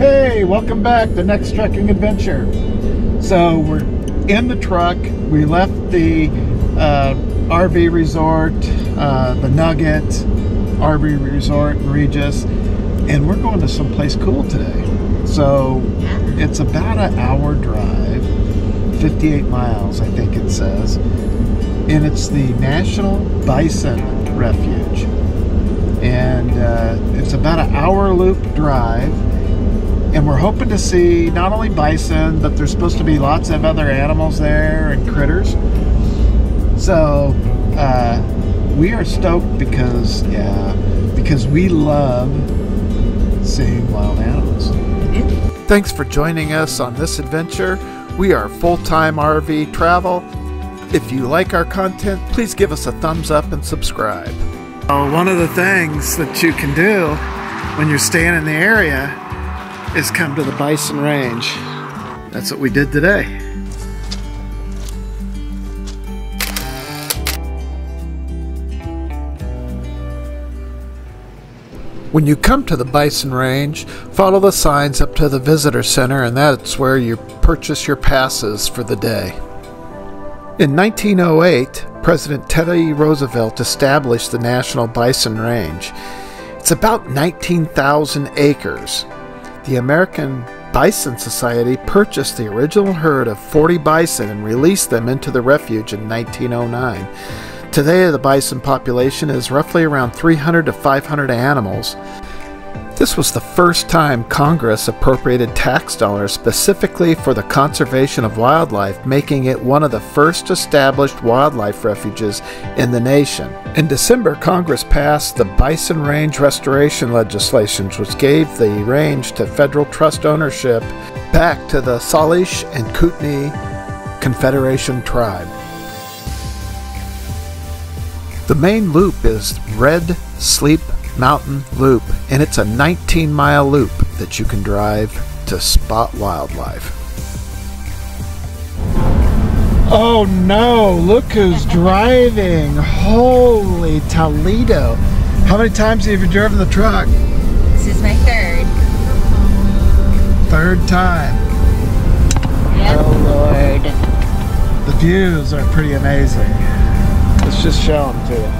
Hey, welcome back to Next Trekking Adventure. So we're in the truck. We left the uh, RV resort, uh, the Nugget RV resort in Regis, and we're going to someplace cool today. So it's about an hour drive, 58 miles, I think it says, and it's the National Bison Refuge. And uh, it's about an hour loop drive and we're hoping to see not only bison, but there's supposed to be lots of other animals there and critters. So uh, we are stoked because, yeah, because we love seeing wild animals. Thanks for joining us on this adventure. We are full-time RV travel. If you like our content, please give us a thumbs up and subscribe. Oh, one of the things that you can do when you're staying in the area is come to the Bison Range. That's what we did today. When you come to the Bison Range, follow the signs up to the Visitor Center and that's where you purchase your passes for the day. In 1908, President Teddy Roosevelt established the National Bison Range. It's about 19,000 acres the American Bison Society purchased the original herd of 40 bison and released them into the refuge in 1909. Today, the bison population is roughly around 300 to 500 animals. This was the first time Congress appropriated tax dollars specifically for the conservation of wildlife, making it one of the first established wildlife refuges in the nation. In December, Congress passed the Bison Range Restoration legislation, which gave the range to federal trust ownership back to the Salish and Kootenai Confederation tribe. The main loop is Red Sleep Mountain Loop, and it's a 19 mile loop that you can drive to spot wildlife. Oh no, look who's driving! Holy Toledo! How many times have you driven the truck? This is my third. Third time. Yep. Oh Lord. The views are pretty amazing. Let's just show them to you.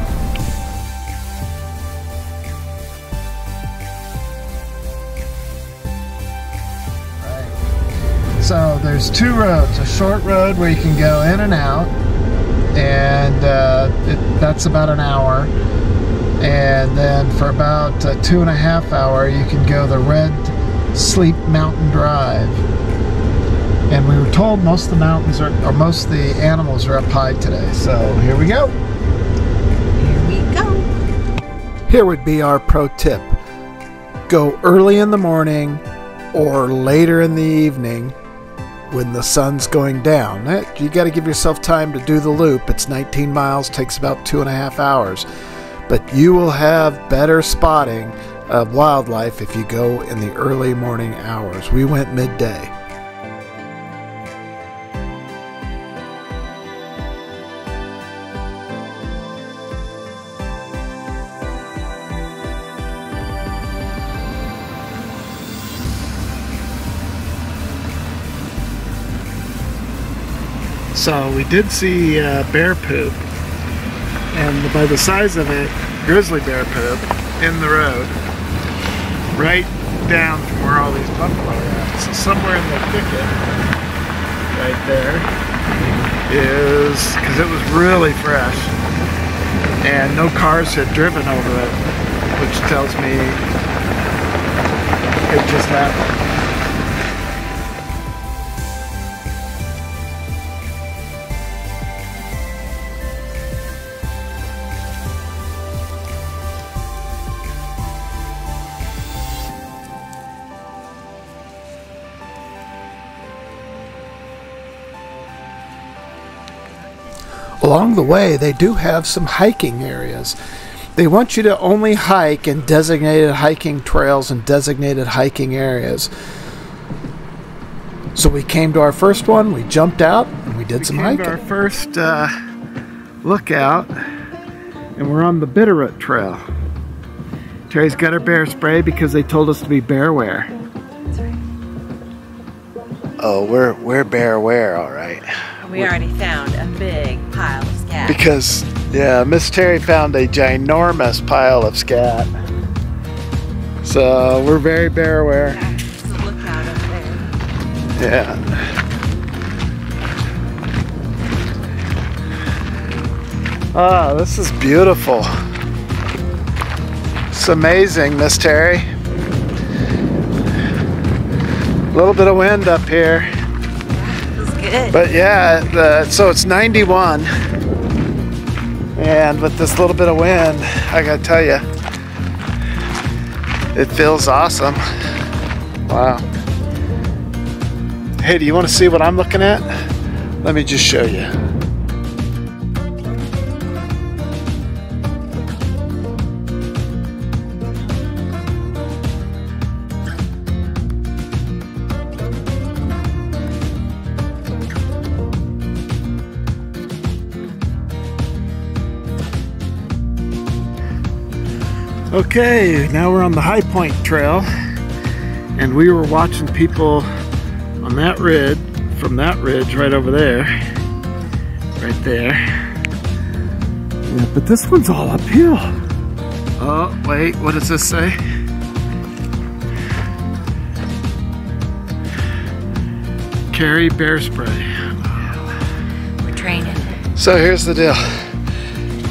There's two roads, a short road where you can go in and out, and uh, it, that's about an hour. And then for about a two and a half hour, you can go the Red Sleep Mountain Drive. And we were told most of the mountains are, or most of the animals are up high today. So here we go. Here we go. Here would be our pro tip. Go early in the morning or later in the evening when the sun's going down. Eh, you got to give yourself time to do the loop. It's 19 miles, takes about two and a half hours. But you will have better spotting of wildlife if you go in the early morning hours. We went midday. So we did see uh, bear poop, and by the size of it, grizzly bear poop in the road, right down from where all these buffalo are at. So somewhere in the thicket, right there, is, because it was really fresh, and no cars had driven over it, which tells me it just happened. Along the way, they do have some hiking areas. They want you to only hike in designated hiking trails and designated hiking areas. So we came to our first one, we jumped out, and we did we some hiking. our first uh, lookout, and we're on the Bitterroot Trail. Teri's got her bear spray because they told us to be bearware. That's right. oh, we're we're bear aware, all right. We already found a big pile of scat. Because yeah, Miss Teri found a ginormous pile of scat. So we're very bear aware. There's a lookout up there. Yeah. Ah, this is beautiful. It's amazing, Miss Teri. A little bit of wind up here. Good. But yeah, the, so it's 91. And with this little bit of wind, I gotta tell you, it feels awesome. Wow. Hey, do you want to see what I'm looking at? Let me just show you. Okay, now we're on the High Point Trail, and we were watching people on that ridge, from that ridge right over there, right there. Yeah, but this one's all uphill. Oh, wait, what does this say? Carry bear spray. We're training. So here's the deal.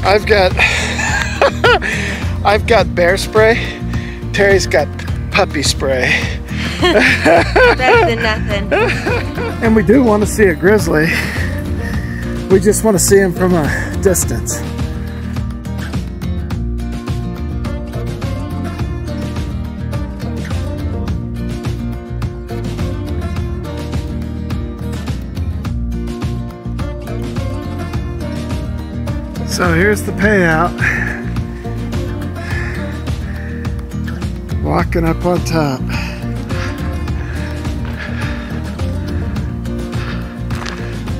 I've got I've got bear spray. Teri's got puppy spray. Better than nothing. And we do want to see a grizzly. We just want to see him from a distance. So here's the payout. Walking up on top.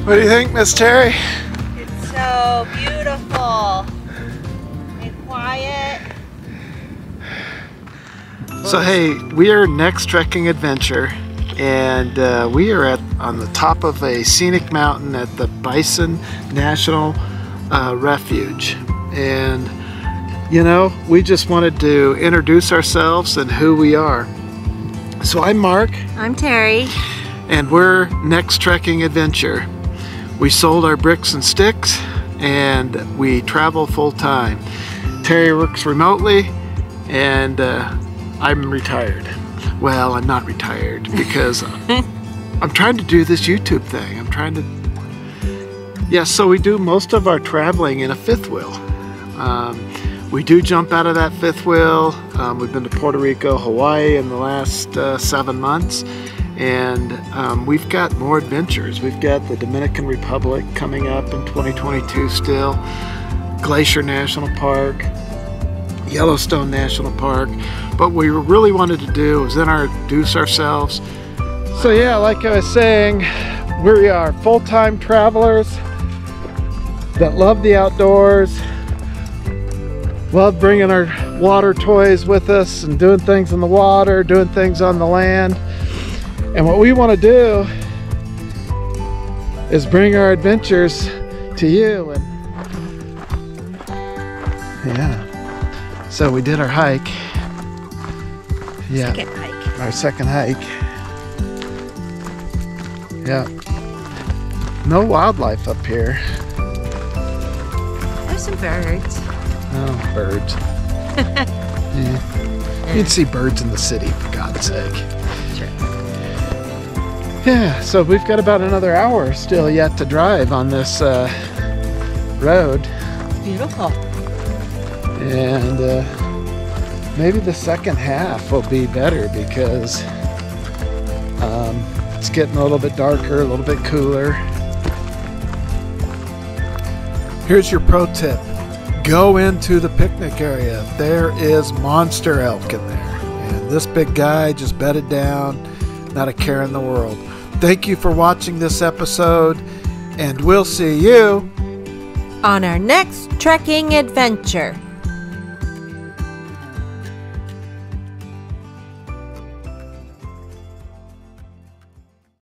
What do you think, Miss Teri? It's so beautiful and quiet. So hey, we are next trekking adventure, and uh, we are at on the top of a scenic mountain at the Bison National uh, Refuge, and you know we just wanted to introduce ourselves and who we are. So I'm Mark, I'm Teri. and we're next trekking adventure. We sold our bricks and sticks, and we travel full time. Teri works remotely, and uh, I'm retired. Well, I'm not retired because I'm trying to do this YouTube thing. I'm trying to. Yeah, so we do most of our traveling in a fifth wheel. Um, we do jump out of that fifth wheel. Um, we've been to Puerto Rico, Hawaii in the last uh, seven months, and um, we've got more adventures. We've got the Dominican Republic coming up in 2022 still, Glacier National Park, Yellowstone National Park. But we really wanted to do was introduce ourselves. So yeah, like I was saying, we are full-time travelers that love the outdoors, love bringing our water toys with us and doing things in the water, doing things on the land. And what we want to do is bring our adventures to you and yeah. So we did our hike. Yeah, Second hike. our second hike. Yeah. No wildlife up here. There's some birds. Oh, birds. yeah. You can see birds in the city, for God's sake. Sure. Yeah, so we've got about another hour still yet to drive on this uh, road. Beautiful. And uh, maybe the second half will be better because um, it's getting a little bit darker, a little bit cooler. Here's your pro tip go into the picnic area. There is monster elk in there. And this big guy just bedded down, not a care in the world. Thank you for watching this episode, and we'll see you on our next trekking adventure.